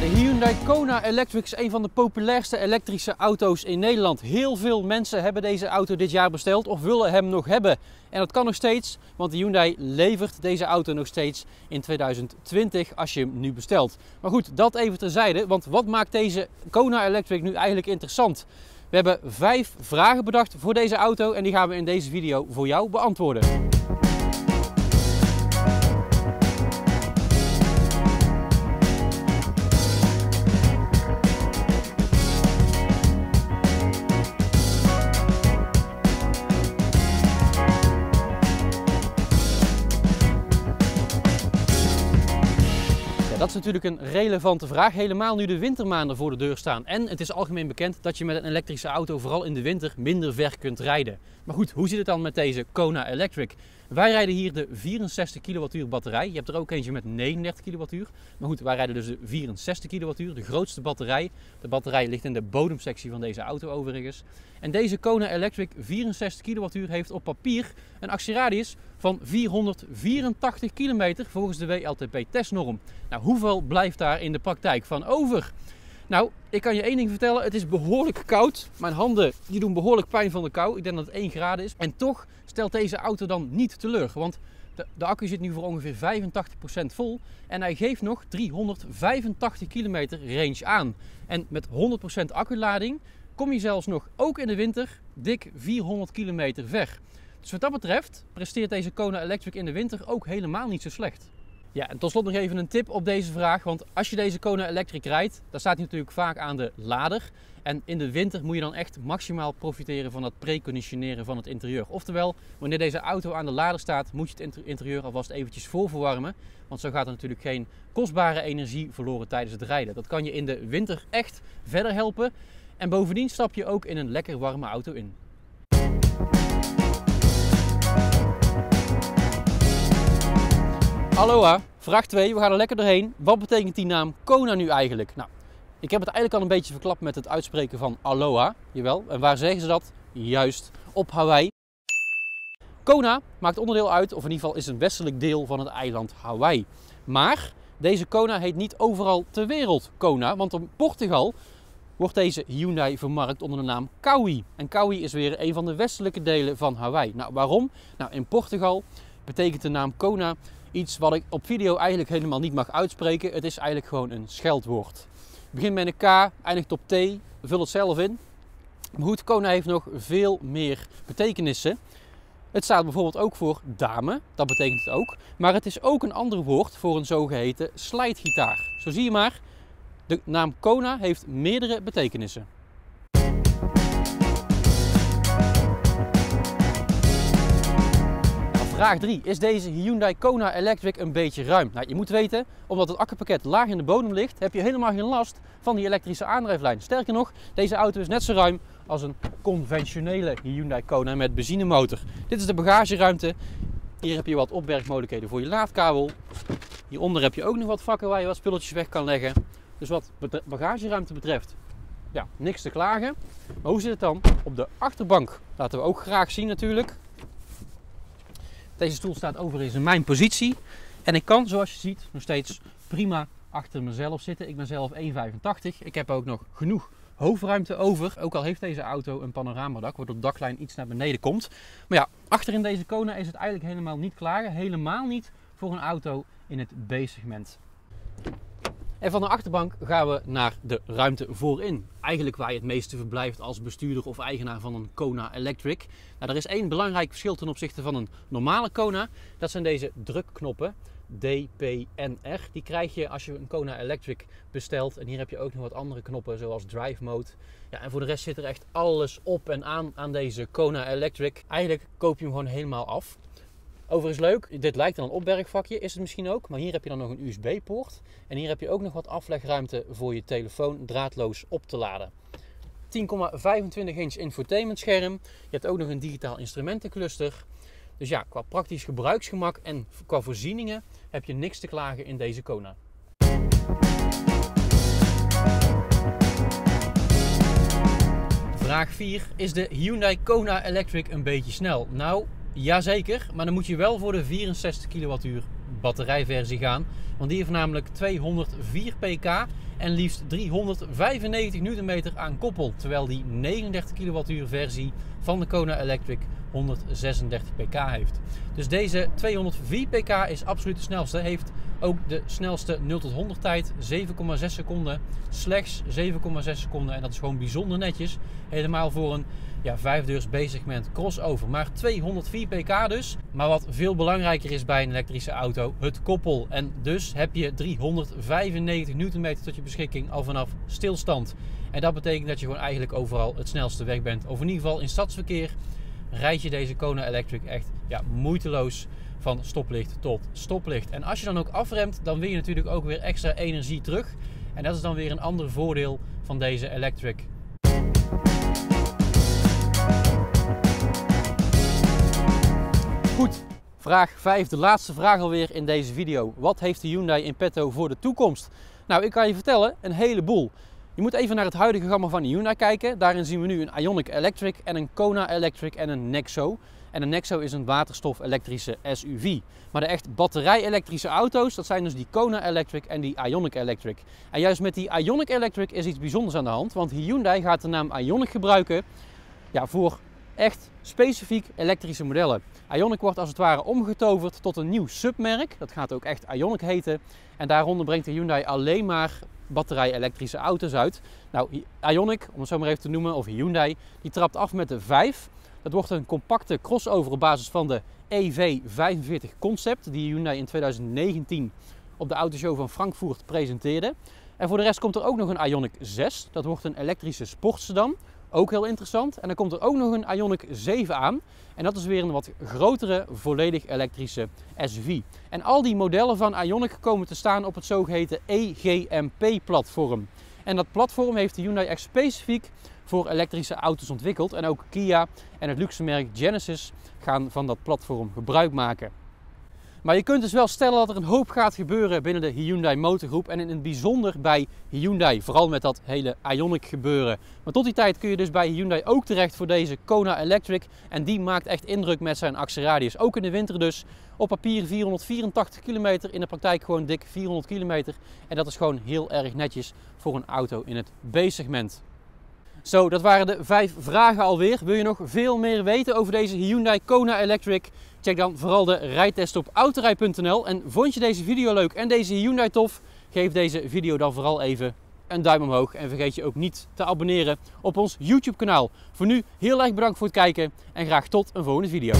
De Hyundai Kona Electric is een van de populairste elektrische auto's in Nederland. Heel veel mensen hebben deze auto dit jaar besteld of willen hem nog hebben. En dat kan nog steeds, want Hyundai levert deze auto nog steeds in 2020 als je hem nu bestelt. Maar goed, dat even terzijde, want wat maakt deze Kona Electric nu eigenlijk interessant? We hebben vijf vragen bedacht voor deze auto en die gaan we in deze video voor jou beantwoorden. Dat is natuurlijk een relevante vraag, helemaal nu de wintermaanden voor de deur staan. En het is algemeen bekend dat je met een elektrische auto vooral in de winter minder ver kunt rijden. Maar goed, hoe zit het dan met deze Kona Electric? Wij rijden hier de 64 kWh batterij. Je hebt er ook eentje met 39 kWh. Maar goed, wij rijden dus de 64 kWh, de grootste batterij. De batterij ligt in de bodemsectie van deze auto overigens. En deze Kona Electric 64 kWh heeft op papier een actieradius van 484 kilometer volgens de WLTP testnorm. Nou, hoeveel blijft daar in de praktijk van over? Nou, ik kan je één ding vertellen. Het is behoorlijk koud. Mijn handen die doen behoorlijk pijn van de kou. Ik denk dat het 1 graden is. En toch stelt deze auto dan niet teleur. Want de, de accu zit nu voor ongeveer 85% vol. En hij geeft nog 385 kilometer range aan. En met 100% acculading kom je zelfs nog, ook in de winter, dik 400 kilometer ver. Dus wat dat betreft presteert deze Kona Electric in de winter ook helemaal niet zo slecht. Ja, en tot slot nog even een tip op deze vraag. Want als je deze Kona Electric rijdt, dan staat hij natuurlijk vaak aan de lader. En in de winter moet je dan echt maximaal profiteren van het preconditioneren van het interieur. Oftewel, wanneer deze auto aan de lader staat, moet je het interieur alvast eventjes voorverwarmen. Want zo gaat er natuurlijk geen kostbare energie verloren tijdens het rijden. Dat kan je in de winter echt verder helpen. En bovendien stap je ook in een lekker warme auto in. Aloha, vraag 2, we gaan er lekker doorheen. Wat betekent die naam Kona nu eigenlijk? Nou, ik heb het eigenlijk al een beetje verklapt met het uitspreken van Aloha, jawel. En waar zeggen ze dat? Juist, op Hawaii. Kona maakt onderdeel uit, of in ieder geval is een westelijk deel van het eiland Hawaii. Maar deze Kona heet niet overal ter wereld Kona, want in Portugal wordt deze Hyundai vermarkt onder de naam Kauai. En Kauai is weer een van de westelijke delen van Hawaii. Nou, waarom? Nou, in Portugal betekent de naam Kona iets wat ik op video eigenlijk helemaal niet mag uitspreken. Het is eigenlijk gewoon een scheldwoord. Het begint met een K, eindigt op T. Vul het zelf in. Maar goed, Kona heeft nog veel meer betekenissen. Het staat bijvoorbeeld ook voor dame, dat betekent het ook. Maar het is ook een ander woord voor een zogeheten slijtgitaar. Zo zie je maar, de naam Kona heeft meerdere betekenissen. Vraag 3. Is deze Hyundai Kona Electric een beetje ruim? Nou, je moet weten, omdat het akkerpakket laag in de bodem ligt, heb je helemaal geen last van die elektrische aandrijflijn. Sterker nog, deze auto is net zo ruim als een conventionele Hyundai Kona met benzinemotor. Dit is de bagageruimte. Hier heb je wat opbergmogelijkheden voor je laadkabel. Hieronder heb je ook nog wat vakken waar je wat spulletjes weg kan leggen. Dus wat bagageruimte betreft, ja, niks te klagen. Maar hoe zit het dan op de achterbank? Laten we ook graag zien natuurlijk. Deze stoel staat overigens in mijn positie. En ik kan, zoals je ziet, nog steeds prima achter mezelf zitten. Ik ben zelf 1,85. Ik heb ook nog genoeg hoofdruimte over. Ook al heeft deze auto een panoramadak, waardoor de daklijn iets naar beneden komt. Maar ja, achter in deze Kona is het eigenlijk helemaal niet klaar. Helemaal niet voor een auto in het B-segment. En van de achterbank gaan we naar de ruimte voorin. Eigenlijk waar je het meeste verblijft als bestuurder of eigenaar van een Kona Electric. Nou, er is één belangrijk verschil ten opzichte van een normale Kona. Dat zijn deze drukknoppen. D, P en R. Die krijg je als je een Kona Electric bestelt. En hier heb je ook nog wat andere knoppen zoals Drive Mode. Ja, en voor de rest zit er echt alles op en aan aan deze Kona Electric. Eigenlijk koop je hem gewoon helemaal af. Overigens leuk, dit lijkt dan een opbergvakje, is het misschien ook. Maar hier heb je dan nog een USB-poort. En hier heb je ook nog wat aflegruimte voor je telefoon draadloos op te laden. 10,25 inch infotainment scherm. Je hebt ook nog een digitaal instrumentencluster. Dus ja, qua praktisch gebruiksgemak en qua voorzieningen heb je niks te klagen in deze Kona. Vraag 4. Is de Hyundai Kona Electric een beetje snel? Nou, Jazeker, maar dan moet je wel voor de 64 kWh batterijversie gaan. Want die heeft namelijk 204 pk en liefst 395 Nm aan koppel. Terwijl die 39 kWh versie van de Kona Electric 136 pk heeft. Dus deze 204 pk is absoluut de snelste. Heeft ook de snelste 0 tot 100 tijd, 7,6 seconden. Slechts 7,6 seconden en dat is gewoon bijzonder netjes. Helemaal voor een ja, vijfdeurs B-segment crossover. Maar 204 pk dus. Maar wat veel belangrijker is bij een elektrische auto, het koppel. En dus heb je 395 Nm tot je beschikking al vanaf stilstand. En dat betekent dat je gewoon eigenlijk overal het snelste weg bent. Of in ieder geval in stadsverkeer rijd je deze Kona Electric echt ja, moeiteloos van stoplicht tot stoplicht. En als je dan ook afremt, dan win je natuurlijk ook weer extra energie terug. En dat is dan weer een ander voordeel van deze Electric. Vraag 5, de laatste vraag alweer in deze video. Wat heeft de Hyundai in petto voor de toekomst? Nou, ik kan je vertellen, een heleboel. Je moet even naar het huidige gamma van de Hyundai kijken. Daarin zien we nu een Ioniq Electric en een Kona Electric en een Nexo. En een Nexo is een waterstof-elektrische SUV. Maar de echt batterij-elektrische auto's, dat zijn dus die Kona Electric en die Ioniq Electric. En juist met die Ioniq Electric is iets bijzonders aan de hand. Want Hyundai gaat de naam Ioniq gebruiken ja, voor echt specifiek elektrische modellen. Ioniq wordt als het ware omgetoverd tot een nieuw submerk. Dat gaat ook echt Ioniq heten. En daaronder brengt de Hyundai alleen maar batterij-elektrische auto's uit. Nou, Ioniq, om het zo maar even te noemen, of Hyundai, die trapt af met de 5. Dat wordt een compacte crossover op basis van de EV45 Concept, die Hyundai in 2019 op de autoshow van Frankfurt presenteerde. En voor de rest komt er ook nog een Ioniq 6. Dat wordt een elektrische sportsedan ook heel interessant. En dan komt er ook nog een Ioniq 7 aan. En dat is weer een wat grotere, volledig elektrische SUV. En al die modellen van Ioniq komen te staan op het zogeheten EGMP-platform. En dat platform heeft de Hyundai echt specifiek voor elektrische auto's ontwikkeld. En ook Kia en het luxe merk Genesis gaan van dat platform gebruik maken. Maar je kunt dus wel stellen dat er een hoop gaat gebeuren binnen de Hyundai motorgroep. En in het bijzonder bij Hyundai. Vooral met dat hele Ionic gebeuren. Maar tot die tijd kun je dus bij Hyundai ook terecht voor deze Kona Electric. En die maakt echt indruk met zijn actieradius. Ook in de winter dus. Op papier 484 kilometer. In de praktijk gewoon dik 400 kilometer. En dat is gewoon heel erg netjes voor een auto in het B-segment. Zo, dat waren de vijf vragen alweer. Wil je nog veel meer weten over deze Hyundai Kona Electric? Check dan vooral de rijtest op autorij.nl. En vond je deze video leuk en deze Hyundai tof? Geef deze video dan vooral even een duim omhoog. En vergeet je ook niet te abonneren op ons YouTube kanaal. Voor nu heel erg bedankt voor het kijken en graag tot een volgende video.